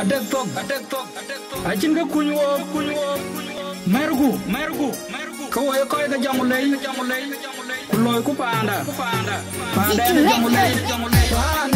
adak tok adak tok acin ka kuny wo kuny wo mergu mergu ka wo ko ga jamu lay jamu lay ku loy ku panda panda panda jamu lay jamu lay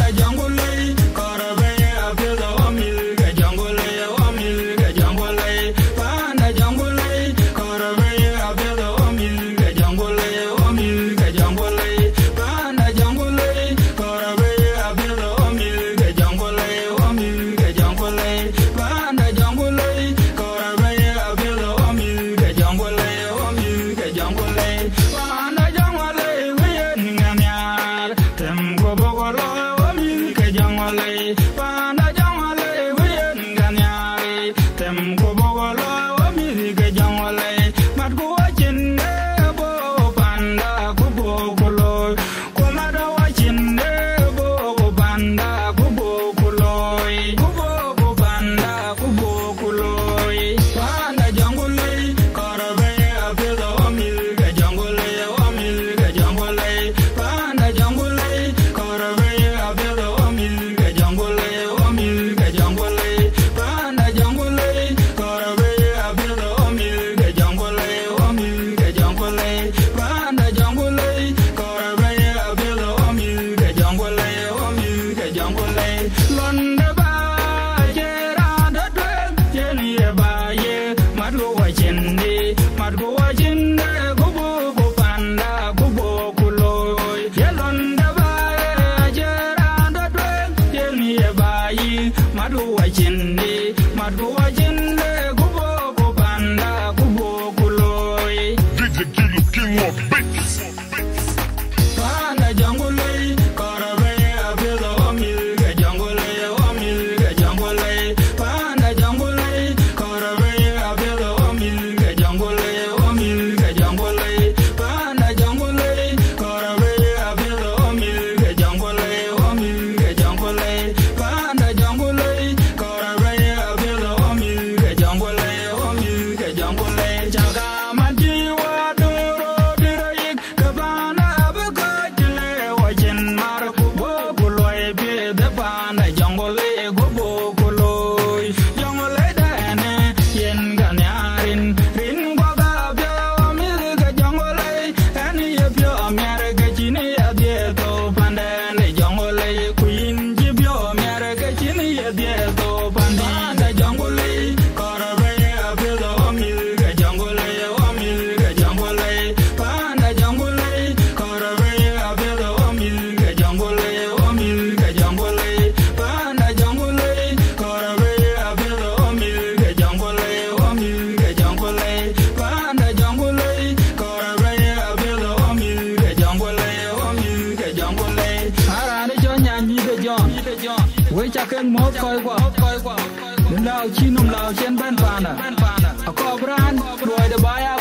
chẳng qua lê ôm như kẻ chẳng qua với cha kênh mốt coi qua đến lao chi nồng lào trên ban bàn à. à có bran rồi đã bay à